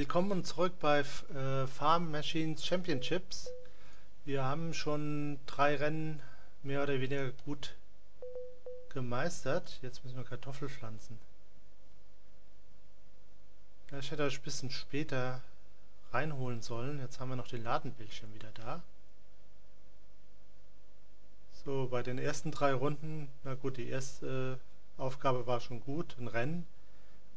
Willkommen zurück bei äh, Farm Machines Championships. Wir haben schon drei Rennen mehr oder weniger gut gemeistert. Jetzt müssen wir Kartoffel pflanzen. Ja, ich hätte euch ein bisschen später reinholen sollen. Jetzt haben wir noch den Ladenbildschirm wieder da. So, bei den ersten drei Runden, na gut, die erste äh, Aufgabe war schon gut, ein Rennen.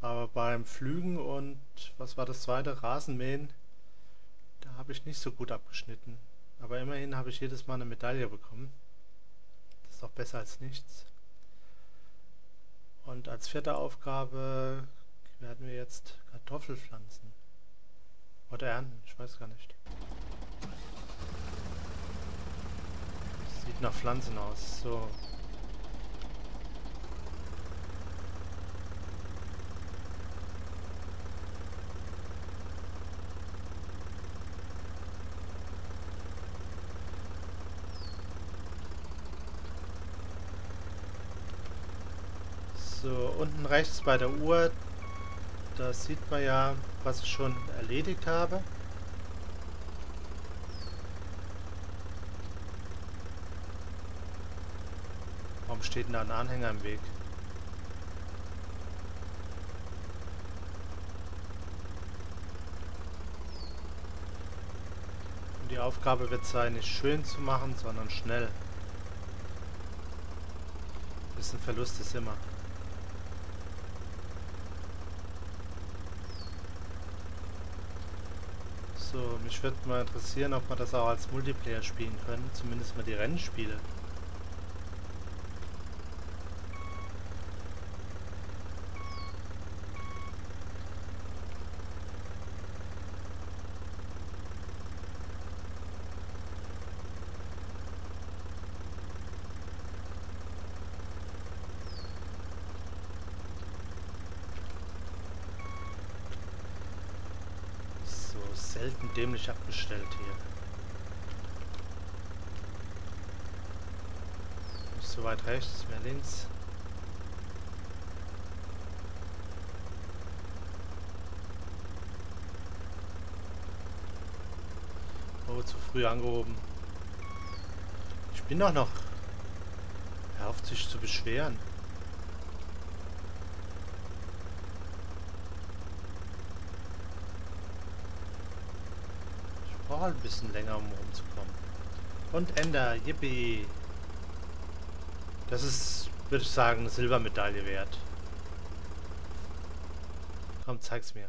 Aber beim Flügen und was war das zweite? Rasenmähen, da habe ich nicht so gut abgeschnitten. Aber immerhin habe ich jedes Mal eine Medaille bekommen. Das ist doch besser als nichts. Und als vierte Aufgabe werden wir jetzt Kartoffel pflanzen. Oder ernten, ich weiß gar nicht. Sieht nach Pflanzen aus. So, So, unten rechts bei der Uhr, da sieht man ja, was ich schon erledigt habe. Warum steht denn da ein Anhänger im Weg? Und die Aufgabe wird sein, nicht schön zu machen, sondern schnell. Ein bisschen Verlust ist immer. So, mich würde mal interessieren, ob wir das auch als Multiplayer spielen können. Zumindest mal die Rennspiele. Selten dämlich abgestellt hier. Nicht so weit rechts, mehr links. Oh, zu früh angehoben. Ich bin doch noch. Hör auf sich zu beschweren. brauche halt ein bisschen länger, um rumzukommen. Und Ender, yippie. Das ist, würde ich sagen, eine Silbermedaille wert. Komm, zeig's mir.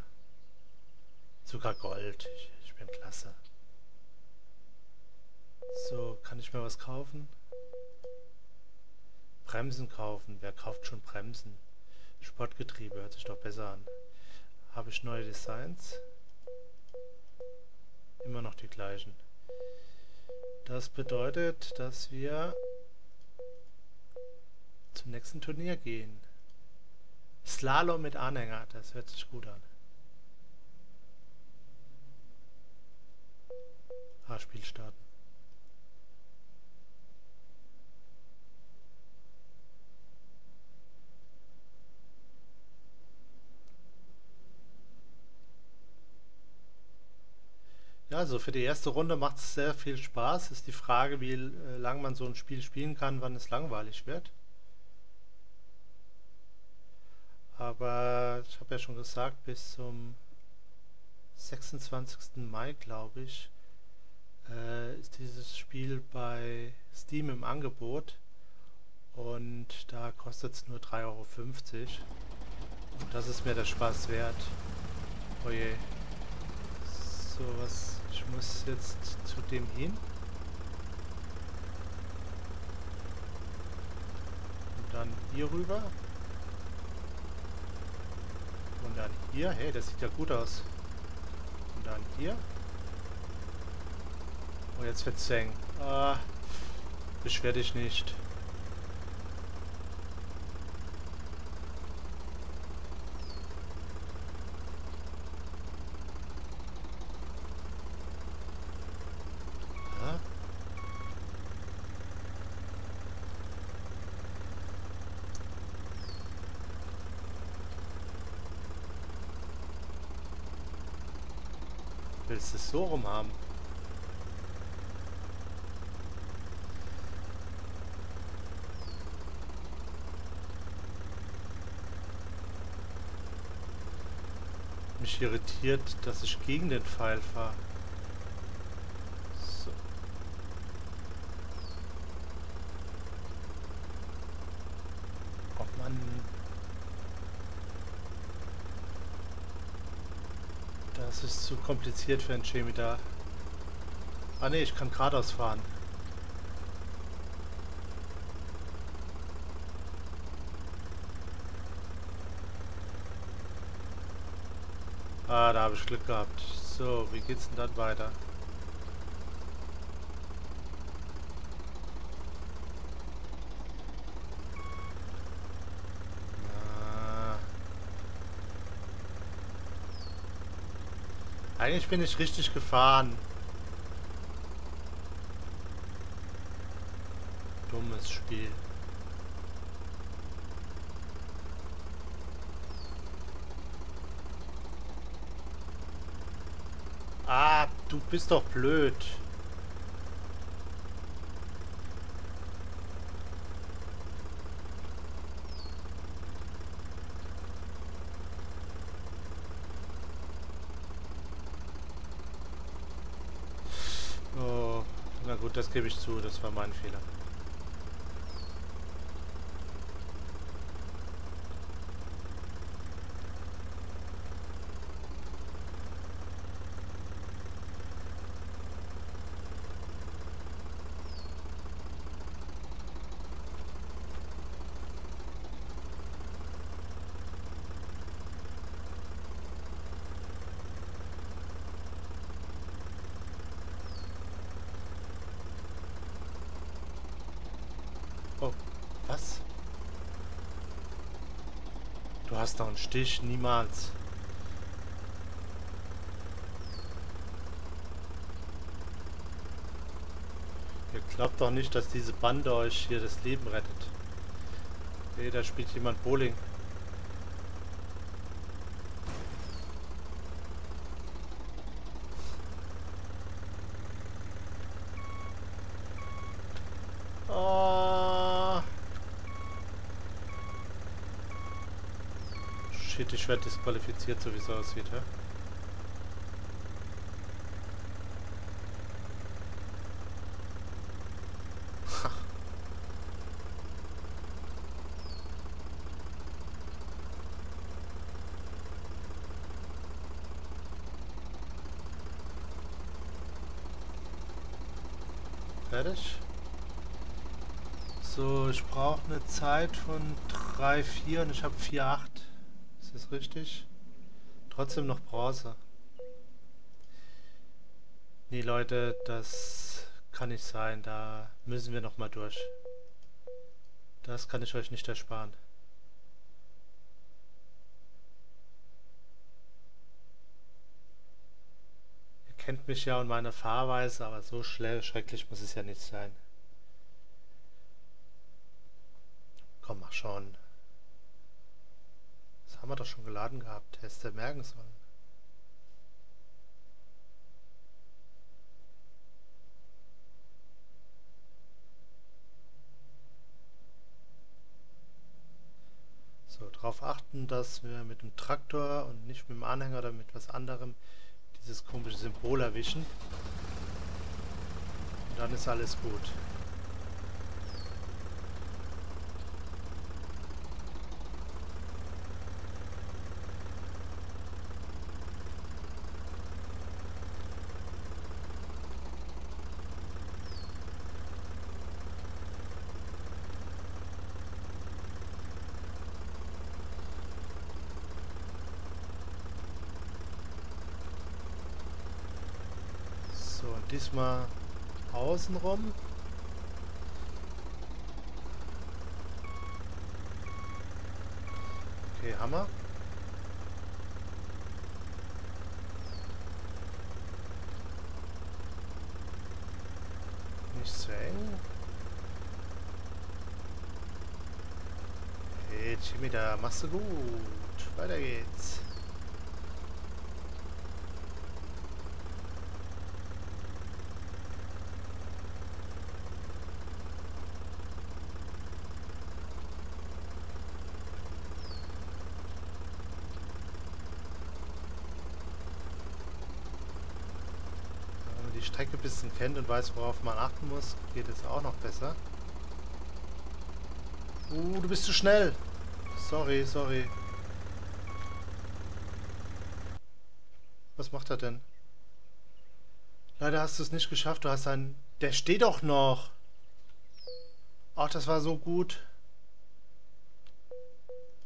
Sogar Gold. Ich, ich bin klasse. So, kann ich mir was kaufen? Bremsen kaufen. Wer kauft schon Bremsen? Sportgetriebe hört sich doch besser an. Habe ich neue Designs? Immer noch die gleichen. Das bedeutet, dass wir zum nächsten Turnier gehen. Slalom mit Anhänger, das hört sich gut an. Ah, Spiel starten. Ja, also für die erste Runde macht es sehr viel Spaß. Ist die Frage, wie äh, lang man so ein Spiel spielen kann, wann es langweilig wird. Aber ich habe ja schon gesagt, bis zum 26. Mai, glaube ich, äh, ist dieses Spiel bei Steam im Angebot. Und da kostet es nur 3,50 Euro. Und das ist mir der Spaß wert. Oje. So, was ich muss jetzt zu dem hin. Und dann hier rüber. Und dann hier. Hey, das sieht ja gut aus. Und dann hier. Und jetzt wird's eng. Ah, beschwer dich nicht. Willst es so rum haben? Mich irritiert, dass ich gegen den Pfeil fahre. So. Oh Mann. Das ist zu kompliziert für ein Chemie da. Ah ne, ich kann geradeaus fahren. Ah, da habe ich Glück gehabt. So, wie geht's denn dann weiter? Eigentlich bin ich richtig gefahren. Dummes Spiel. Ah, du bist doch blöd. Oh, na gut, das gebe ich zu, das war mein Fehler. Oh, was? Du hast noch einen Stich, niemals. Ihr glaubt doch nicht, dass diese Bande euch hier das Leben rettet. Hey, da spielt jemand Bowling. Oh. Shit, disqualifiziert, so wie es aussieht, hä? So, ich brauche eine Zeit von 3, 4 und ich habe 4, 8. Richtig? Trotzdem noch Bronze. Nee, Leute, das kann nicht sein. Da müssen wir noch mal durch. Das kann ich euch nicht ersparen. Ihr kennt mich ja und meine Fahrweise, aber so schrecklich muss es ja nicht sein. Komm, mach schon. Das haben wir doch schon geladen gehabt. Hättest du merken sollen. So, darauf achten, dass wir mit dem Traktor und nicht mit dem Anhänger oder mit was anderem dieses komische Symbol erwischen. Und dann ist alles gut. So, und diesmal außenrum. Okay, Hammer. Nicht zu eng. Hey, Jimmy, da machst du gut. Weiter geht's. Die Strecke ein bisschen kennt und weiß, worauf man achten muss, geht es auch noch besser. Uh, du bist zu schnell. Sorry, sorry. Was macht er denn? Leider hast du es nicht geschafft. Du hast einen... Der steht doch noch. Ach, das war so gut.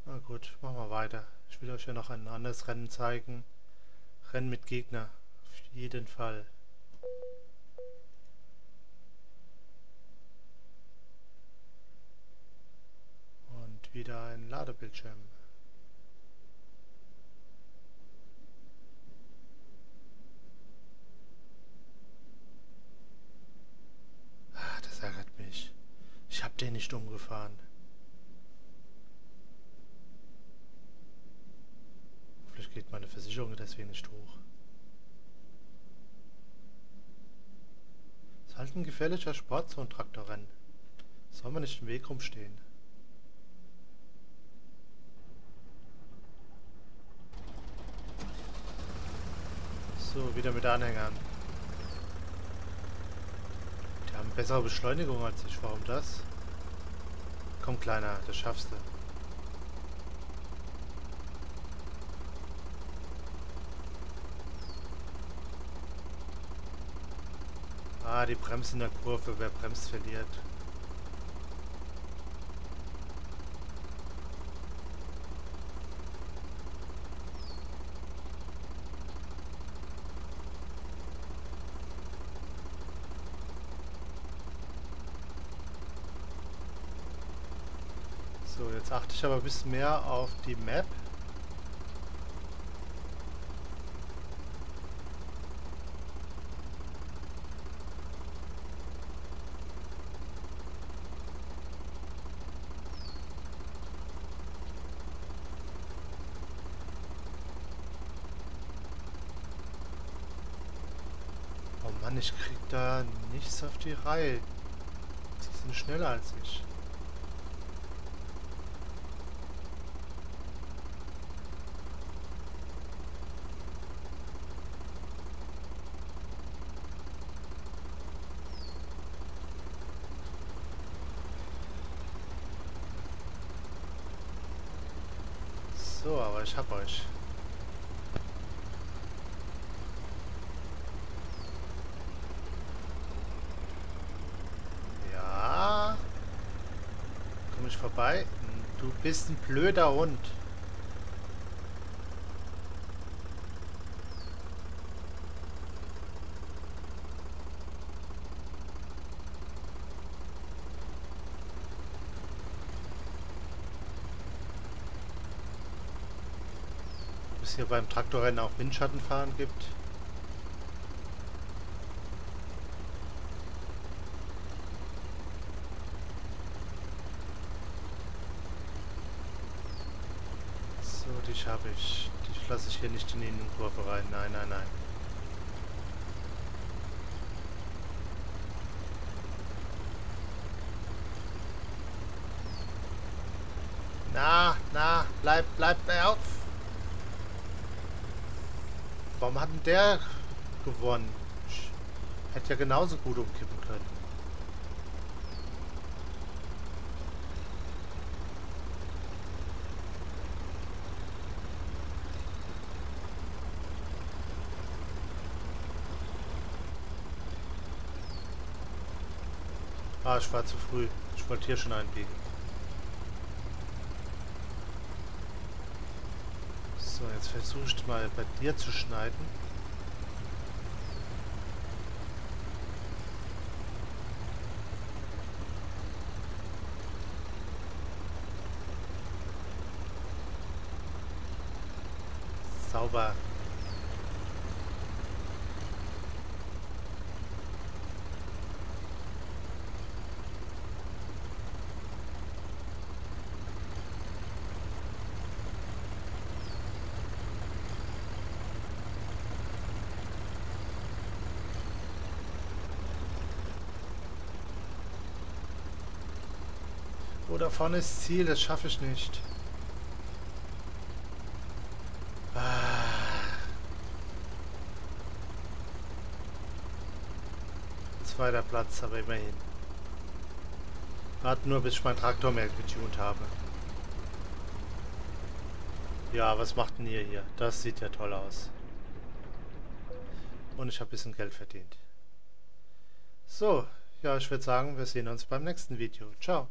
Na gut, machen wir weiter. Ich will euch ja noch ein anderes Rennen zeigen. Rennen mit Gegner. Auf jeden Fall. Wieder ein Ladebildschirm. Ah, das ärgert mich. Ich hab den nicht umgefahren. Vielleicht geht meine Versicherung deswegen nicht hoch. Es ist halt ein gefährlicher Sport, so ein Traktorrennen. Soll man nicht im Weg rumstehen. So, wieder mit Anhängern. Die haben bessere Beschleunigung als ich. Warum das? Komm, Kleiner, das schaffst du. Ah, die Bremse in der Kurve. Wer bremst, verliert. So, jetzt achte ich aber ein bisschen mehr auf die Map. Oh Mann, ich krieg da nichts auf die Reihe. Sie sind schneller als ich. So, aber ich hab euch. Ja. Komm ich vorbei? Du bist ein blöder Hund. es hier beim Traktorrennen auch Windschattenfahren gibt. So, dich habe ich. Dich lasse ich hier nicht in die Innenkurve rein. Nein, nein, nein. Na, na, bleib, bleib auf. Warum hat der gewonnen? Hätte ja genauso gut umkippen können. Ah, ich war zu früh. Ich wollte hier schon einbiegen. So, jetzt versuche ich mal bei dir zu schneiden. Sauber. Oh, da vorne ist Ziel, das schaffe ich nicht. Zweiter Platz, aber immerhin. Warte nur, bis ich meinen Traktor mehr getuned habe. Ja, was macht denn ihr hier? Das sieht ja toll aus. Und ich habe ein bisschen Geld verdient. So, ja, ich würde sagen, wir sehen uns beim nächsten Video. Ciao.